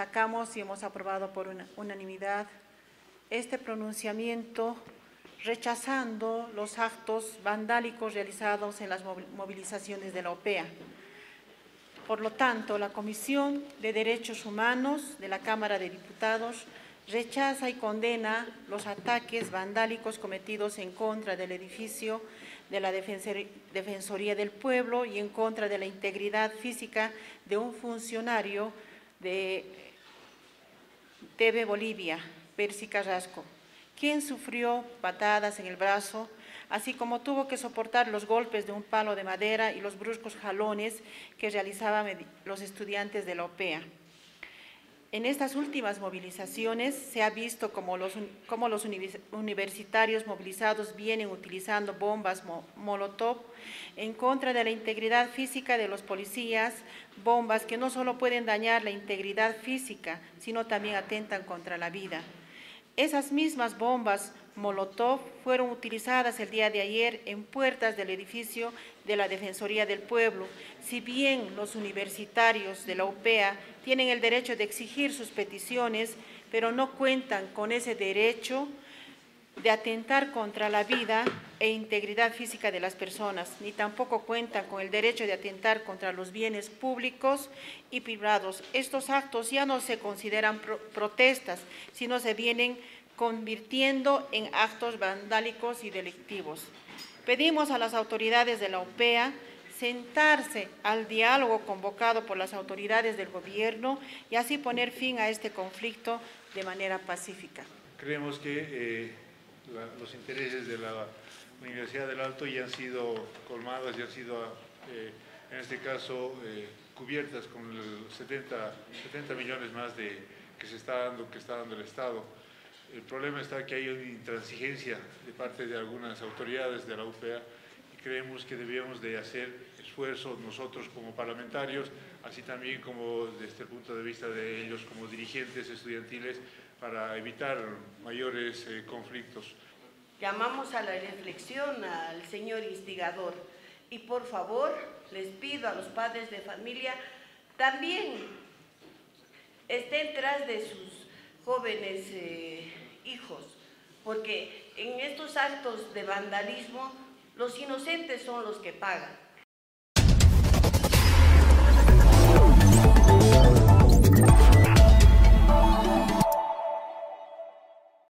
sacamos y hemos aprobado por una- unanimidad este pronunciamiento rechazando los actos vandálicos realizados en las movi- movilizaciones de la OPEA. Por lo tanto, la Comisión de Derechos Humanos de la Cámara de Diputados rechaza y condena los ataques vandálicos cometidos en contra del edificio de la Defensor- Defensoría del Pueblo y en contra de la integridad física de un funcionario de TV Bolivia, Percy Carrasco, quien sufrió patadas en el brazo, así como tuvo que soportar los golpes de un palo de madera y los bruscos jalones que realizaban los estudiantes de la OPEA. En estas últimas movilizaciones se ha visto cómo los, los univers- universitarios movilizados vienen utilizando bombas mo- molotov en contra de la integridad física de los policías, bombas que no solo pueden dañar la integridad física, sino también atentan contra la vida. Esas mismas bombas Molotov fueron utilizadas el día de ayer en puertas del edificio de la Defensoría del Pueblo. Si bien los universitarios de la UPEA tienen el derecho de exigir sus peticiones, pero no cuentan con ese derecho de atentar contra la vida e integridad física de las personas, ni tampoco cuentan con el derecho de atentar contra los bienes públicos y privados. Estos actos ya no se consideran pro- protestas, sino se vienen convirtiendo en actos vandálicos y delictivos. Pedimos a las autoridades de la OPEA sentarse al diálogo convocado por las autoridades del gobierno y así poner fin a este conflicto de manera pacífica. Creemos que eh, la- los intereses de la Universidad del Alto ya han sido colmados, ya han sido, eh, en este caso, eh, cubiertas con el 70, 70 millones más de, que se está dando, que está dando el Estado. El problema está que hay una intransigencia de parte de algunas autoridades de la UPA y creemos que debíamos de hacer esfuerzos nosotros como parlamentarios, así también como desde el punto de vista de ellos como dirigentes estudiantiles, para evitar mayores eh, conflictos. Llamamos a la reflexión al señor instigador y por favor les pido a los padres de familia también estén tras de sus jóvenes eh, hijos, porque en estos actos de vandalismo los inocentes son los que pagan.